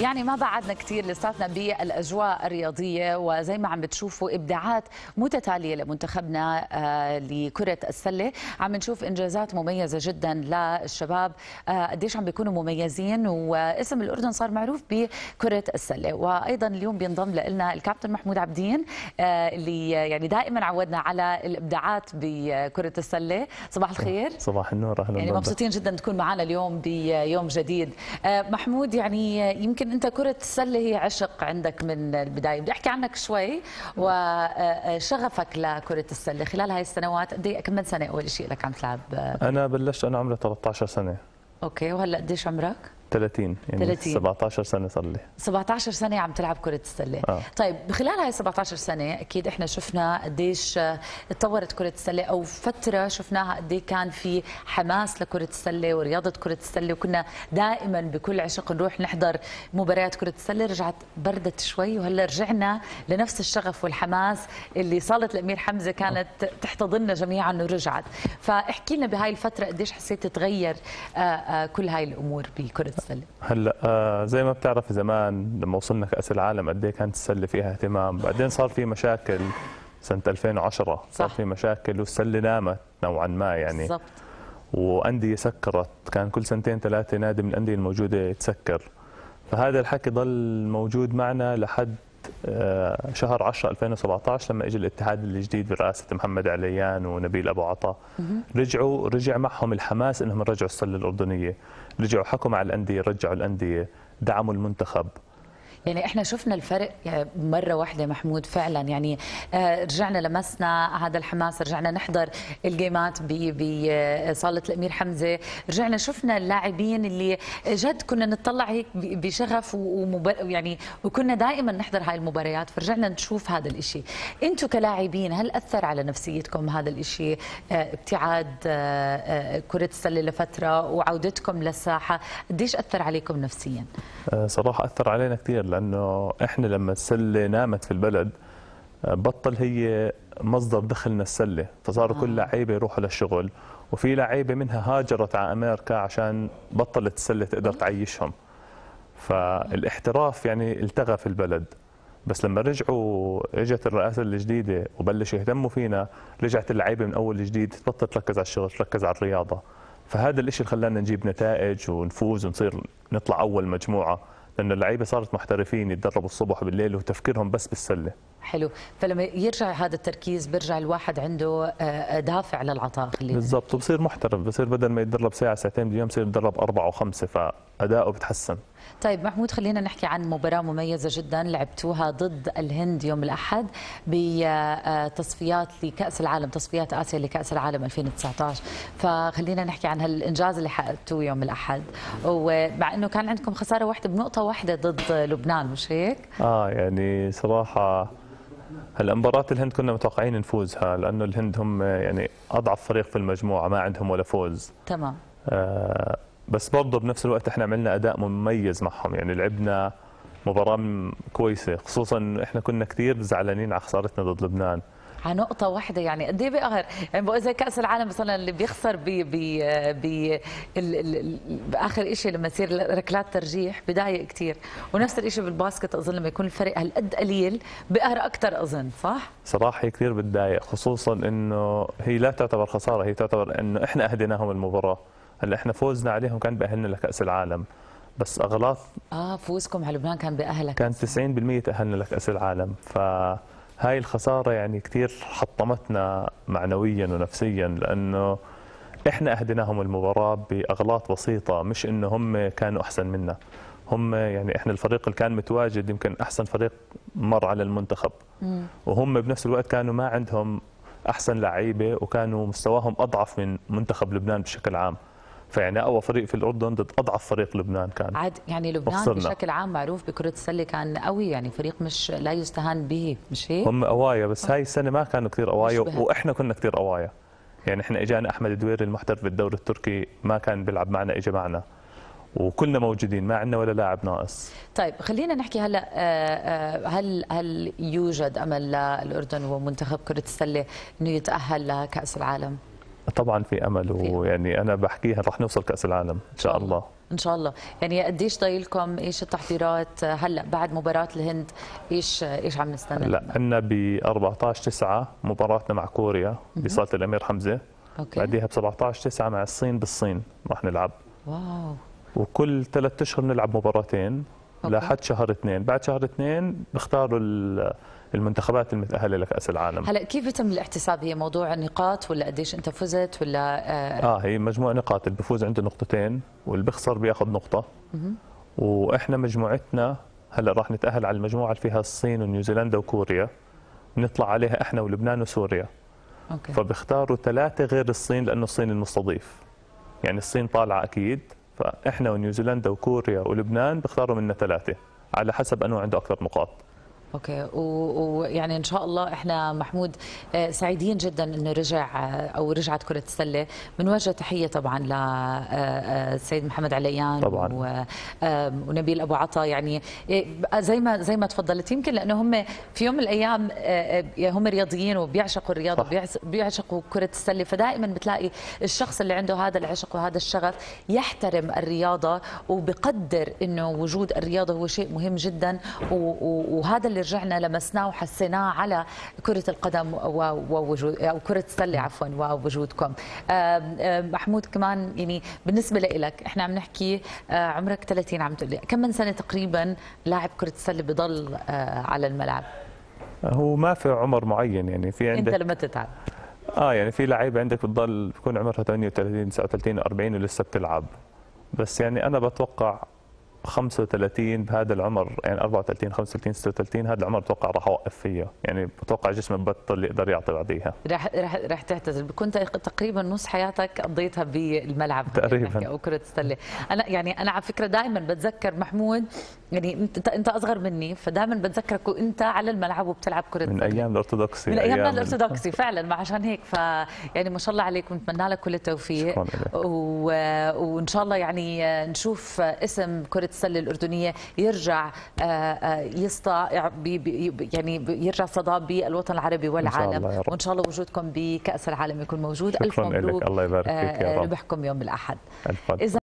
يعني ما بعدنا كثير لساتنا بالأجواء الرياضية وزي ما عم بتشوفوا إبداعات متتالية لمنتخبنا آه، لكرة السلة. عم نشوف إنجازات مميزة جدا للشباب. آه، قديش عم بيكونوا مميزين واسم الأردن صار معروف بكرة السلة. وأيضا اليوم بينضم لنا الكابتن محمود عبدين آه، اللي يعني دائما عودنا على الإبداعات بكرة السلة. صباح الخير. صباح النور أهلا يعني مبسوطين جدا تكون معنا اليوم بيوم جديد. محمود يعني يمكن أنت كرة السلة هي عشق عندك من البداية. بدي أحكي عنك شوي وشغفك لكرة السلة. خلال هاي السنوات قد إيه كم من سنة أول شيء لك عم تلعب؟ أنا بلشت أنا عمري 13 سنة. أوكي وهلأ قديش عمرك؟ 30 يعني 30. 17 سنة صار لي. 17 سنة عم تلعب كرة السلة. آه. طيب بخلال هاي 17 سنة أكيد إحنا شفنا قديش تطورت كرة السلة أو فترة شفناها قد إيه كان في حماس لكرة السلة ورياضة كرة السلة وكنا دائما بكل عشق نروح نحضر مباريات كرة السلة. رجعت بردت شوي وهلأ رجعنا لنفس الشغف والحماس اللي صالة الأمير حمزة كانت تحتضننا جميعا ورجعت. فاحكي لنا بهاي الفترة قديش حسيت تتغير آه، آه، كل هاي الأمور بكرة السلة هلا آه زي ما بتعرف زمان لما وصلنا كأس العالم قد إيه كانت السله فيها اهتمام. بعدين صار في مشاكل سنة 2010 صار صح. في مشاكل والسلة نامت نوعا ما يعني. بالضبط. وأندية سكرت. كان كل سنتين ثلاثة نادي من الأندية الموجودة يتسكر فهذا الحكي ضل موجود معنا لحد شهر 10 2017 لما إجى الاتحاد الجديد برئاسة محمد عليان ونبيل أبو عطا. رجعوا رجع معهم الحماس إنهم يرجعوا السلة الأردنية. رجعوا حكوا مع الأندية رجعوا الأندية دعموا المنتخب. يعني إحنا شفنا الفرق يعني مرة واحدة محمود فعلا. يعني آه، رجعنا لمسنا هذا الحماس رجعنا نحضر الجيمات بصاله الأمير حمزة. رجعنا شفنا اللاعبين اللي جد كنا نطلع هيك بشغف ومب... يعني وكنا دائما نحضر هاي المباريات فرجعنا نشوف هذا الإشي. أنتم كلاعبين هل أثر على نفسيتكم هذا الإشي؟ آه، ابتعاد آه، آه، كرة السلة لفترة وعودتكم للساحة قديش أثر عليكم نفسيا؟ آه، صراحة أثر علينا كثير لأنه إحنا لما السلة نامت في البلد آه، بطل هي مصدر دخلنا السلة فصاروا كل لعيبة يروحوا للشغل وفي لعيبة منها هاجرت على أمريكا عشان بطلت السلة تقدر تعيشهم. فالإحتراف يعني التغى في البلد. بس لما رجعوا إجت الرئاسة الجديدة وبلشوا يهتموا فينا رجعت اللعيبة من أول جديد تبطل تركز على الشغل تركز على الرياضة. فهذا الشيء اللي خلانا نجيب نتائج ونفوز ونصير نطلع أول مجموعة. لأنه اللعيبة صارت محترفين يتدربوا الصبح وبالليل وتفكيرهم بس بالسلة. حلو. فلما يرجع هذا التركيز بيرجع الواحد عنده آه، دافع للعطاء خلينا بالضبط. وبصير محترف. بصير بدل ما يتدرب ساعة ساعتين باليوم بصير يتدرب أربعة وخمسة فأداؤه بتحسن طيب محمود خلينا نحكي عن مباراة مميزة جدا لعبتوها ضد الهند يوم الأحد بتصفيات لكأس العالم تصفيات آسيا لكأس العالم 2019 فخلينا نحكي عن هالإنجاز اللي حققتوه يوم الأحد. ومع أنه كان عندكم خسارة واحدة بنقطة واحدة ضد لبنان مش هيك؟ آه يعني صراحة هلا مباراة الهند كنا متوقعين نفوزها لأنه الهند هم يعني أضعف فريق في المجموعة ما عندهم ولا فوز. تمام. آه بس برضه بنفس الوقت إحنا عملنا أداء مميز معهم يعني لعبنا مباراة م- كويسة خصوصا إحنا كنا كثير زعلانين على خسارتنا ضد لبنان. على نقطة واحدة يعني قد إيه بيقهر يعني بقول زي كأس العالم مثلا اللي بيخسر ب ب ب ال- ال- ال- بآخر شيء لما يصير ركلات ترجيح بضايق كثير ونفس الشيء بالباسكت أظن لما يكون الفرق هالقد قليل بيقهر أكثر أظن صح؟ صراحة هي كثير بتضايق خصوصا إنه هي لا تعتبر خسارة هي تعتبر إنه إحنا أهديناهم المباراة. هلأ إحنا فوزنا عليهم كان بأهلنا لكأس العالم بس أغلاط آه فوزكم على لبنان كان بأهلك. كان 90% تأهلنا لكأس العالم فهاي الخسارة يعني كثير حطمتنا معنويا ونفسيا لأنه إحنا أهديناهم المباراة بأغلاط بسيطة مش إنه هم كانوا أحسن منا. هم يعني إحنا الفريق اللي كان متواجد يمكن أحسن فريق مر على المنتخب. وهم بنفس الوقت كانوا ما عندهم أحسن لعيبة وكانوا مستواهم أضعف من منتخب لبنان بشكل عام. فيعني أقوى فريق في الأردن ضد أضعف فريق لبنان كان عاد يعني لبنان وخسرنا. بشكل عام معروف بكرة السلة كان قوي يعني فريق مش لا يستهان به مش هيك؟ هم قوايا بس هاي السنة ما كانوا كثير قوايا. وإحنا كنا كثير قوايا يعني إحنا إجانا أحمد الدويري المحترف بالدوري التركي ما كان بيلعب معنا اجى معنا وكلنا موجودين ما عندنا ولا لاعب ناقص طيب خلينا نحكي هلأ آه، آه، هل هل يوجد أمل للأردن ومنتخب كرة السلة إنه يتأهل لكأس العالم؟ طبعا في أمل. ويعني أنا بحكيها رح نوصل كأس العالم إن شاء الله. إن شاء الله. يعني قديش ضايلكم؟ إيش التحضيرات؟ هلأ بعد مباراة الهند إيش إيش عم نستنى؟ لا عندنا ب 14 9 مباراتنا مع كوريا بصالة الأمير حمزة. okay. بعديها ب 17 9 مع الصين بالصين راح نلعب. wow. وكل ثلاث أشهر نلعب مباراتين okay. لحد شهر اثنين. بعد شهر اثنين بيختاروا ال- المنتخبات المتأهلة لكأس العالم هلا كيف بيتم الاحتساب؟ هي موضوع النقاط ولا قديش أنت فزت ولا آه آه هي مجموع نقاط اللي بفوز عنده نقطتين واللي بيخسر بياخذ نقطة. وإحنا مجموعتنا هلا راح نتأهل على المجموعة اللي فيها الصين ونيوزيلندا وكوريا. نطلع عليها إحنا ولبنان وسوريا. okay. فبيختاروا ثلاثة غير الصين لأنه الصين المستضيف. يعني الصين طالعة أكيد فإحنا ونيوزيلندا وكوريا ولبنان بيختاروا منا ثلاثة على حسب أنه عنده أكثر نقاط. okay. ويعني إن شاء الله إحنا محمود آه، سعيدين جدا إنه رجع آه، أو رجعت كرة السلة. بنوجه تحية طبعا للسيد محمد عليان طبعاً. آه، ونبيل أبو عطا. يعني زي ما زي ما تفضلت. يمكن لأنه هم في يوم من الأيام آه، آه، هم رياضيين وبيعشقوا الرياضة صح. بيعشقوا كرة السلة. فدائما بتلاقي الشخص اللي عنده هذا العشق وهذا الشغف يحترم الرياضة وبقدر إنه وجود الرياضة هو شيء مهم جدا. وهذا اللي رجعنا لمسناه وحسيناه على كرة القدم ووجود أو كرة السلة عفوا ووجودكم. محمود كمان يعني بالنسبة لك إحنا عم نحكي آه، عمرك 30 عم تقول لي كم من سنة تقريبا لاعب كرة السلة بضل آه، على الملعب؟ هو ما في عمر معين يعني في أنت عندك لما تتعب. آه يعني في لعيبة عندك بتضل بكون عمرها 38 39 40 ولسه بتلعب. بس يعني أنا بتوقع 35 بهذا العمر يعني 34 35 36 هذا العمر بتوقع راح أوقف فيه. يعني بتوقع جسمي ببطل يقدر يعطي بعديها. رح رح رح تعتزل كنت تقريبا نص حياتك قضيتها بالملعب تقريباً. نحكي أو كره السله أنا يعني أنا على فكرة دائما بتذكر محمود يعني انت انت اصغر مني فدائما بتذكرك وانت على الملعب وبتلعب كرة من. أيام الأرثوذكسي من أيام- الأرثوذكسي فعلا ما عشان هيك ف يعني ما شاء الله عليك ونتمنى لك كل التوفيق. و... وإن شاء الله يعني نشوف اسم كرة السلة الأردنية يرجع آه، آه، يسطع يعني يرجع صدى بالوطن العربي والعالم يا رب. وإن شاء الله وجودكم بكأس العالم يكون موجود ألف. مبروك الله يبارك فيك يا آه، رب. ربحكم يوم الأحد